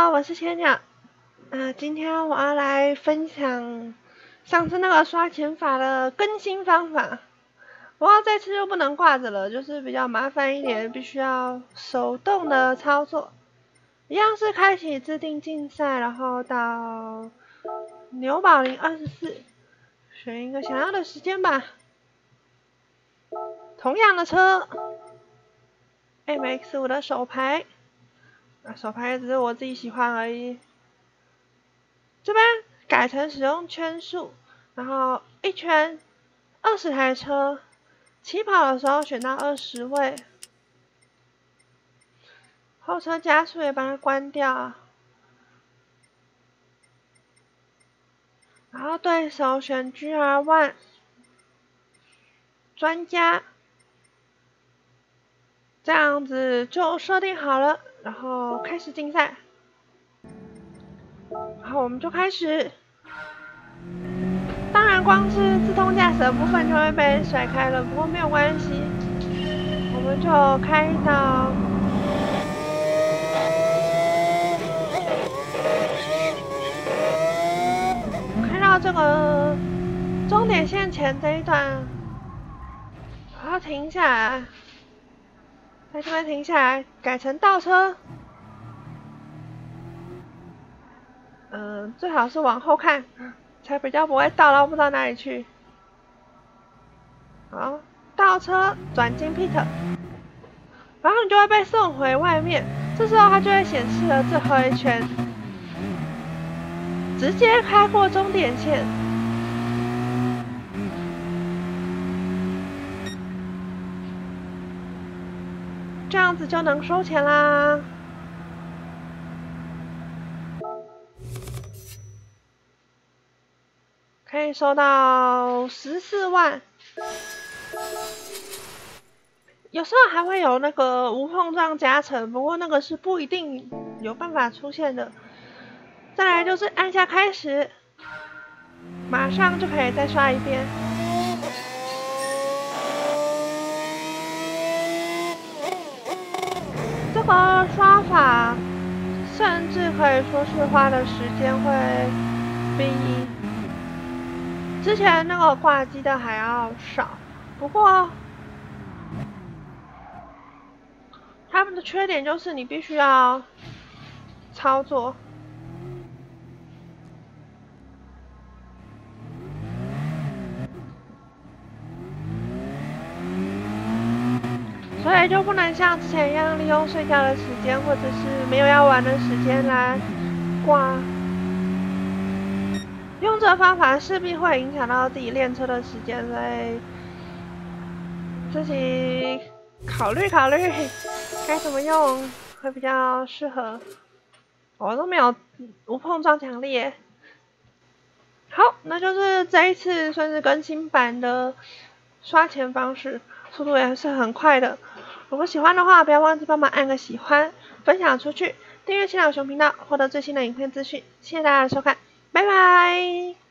好，我是千鸟。呃，今天我要来分享上次那个刷钱法的更新方法。不过这次又不能挂着了，就是比较麻烦一点，必须要手动的操作。一样是开启自定竞赛，然后到牛宝林二十四，选一个想要的时间吧。同样的车，MX 五的手牌。手牌也只是我自己喜欢而已。这边改成使用圈数，然后一圈二十台车，起跑的时候选到二十位，后车加速也把它关掉，然后对手选 GR One，专家，这样子就设定好了。然后开始竞赛，然后我们就开始。当然，光是自动驾驶的部分就会被甩开了，不过没有关系，我们就开到开到这个终点线前这一段，然后停下来。在这边停下来，改成倒车。嗯，最好是往后看，才比较不会倒到不知道哪里去。好，倒车转进 Peter，然后你就会被送回外面。这时候它就会显示了最后一圈，直接开过终点线。这样子就能收钱啦，可以收到十四万。有时候还会有那个无碰撞加成，不过那个是不一定有办法出现的。再来就是按下开始，马上就可以再刷一遍。呃刷法甚至可以说是花的时间会比之前那个挂机的还要少。不过，他们的缺点就是你必须要操作。所以就不能像之前一样利用睡觉的时间，或者是没有要玩的时间来挂。用这方法势必会影响到自己练车的时间，所以自己考虑考虑该怎么用会比较适合。我都没有无碰撞奖励。好，那就是这一次算是更新版的刷钱方式，速度也是很快的。如果喜欢的话，不要忘记帮忙按个喜欢，分享出去，订阅青鸟熊频道，获得最新的影片资讯。谢谢大家的收看，拜拜。